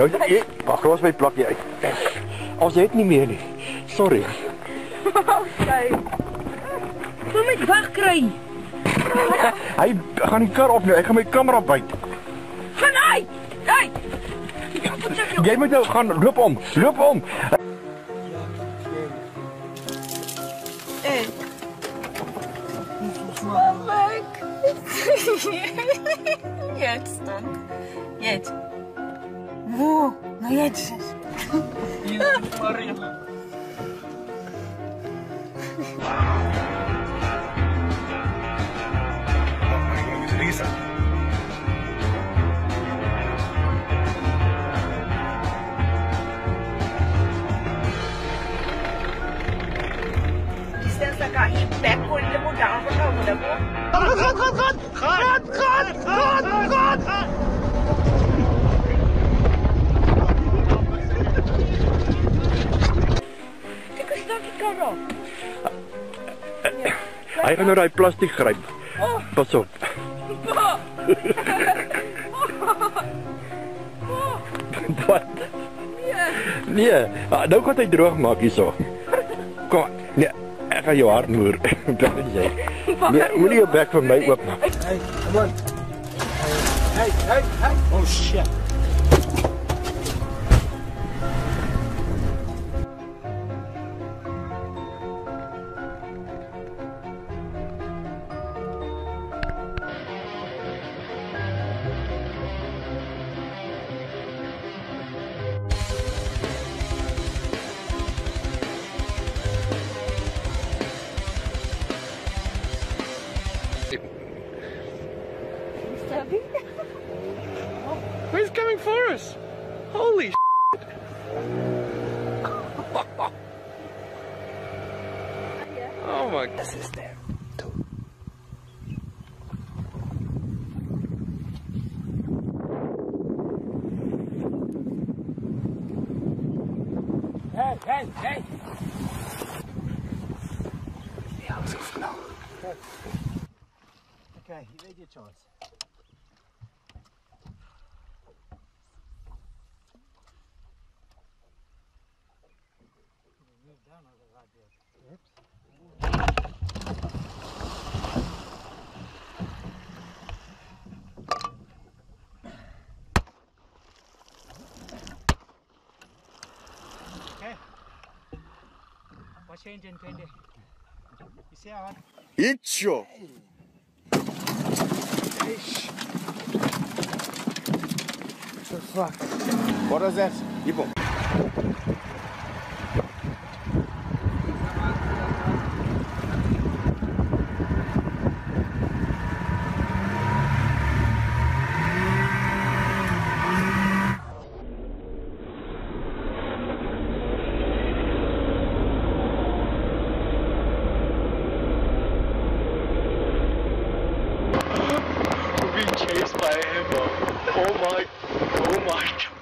Nou, jy, wag, los my plak jy uit. Ons het nie meer nie. Sorry. Okay. Hoe moet wegkry? Hy gaan die kar op nou. Ek gaan my kamera byt. Gaan uit. Hey. Jy moet nou gaan loop om. Loop om. Yetsin. Yet. Во, ну я сейчас. Dankie Karel. Hy gaan nou daai plastiek gryp. Pas op. Wat? Nee, ah, nou kan hy droog maak hierso. Kom, nee, ek gaan jou hart moer. Dan is jy. Nee, moenie jou bek vir my oopmaak. Hey, come on. Hey, hey, hey. Oh shit. Who's coming for us? Holy shit. Oh my Dis is there. Toe. Hey, hey, hey. Ja, so nou. Okay, you made your choice. change in 20. You see how hard? It's your. What the fuck? What was that? Ibo. being chased by a hippo. Oh my, oh my god.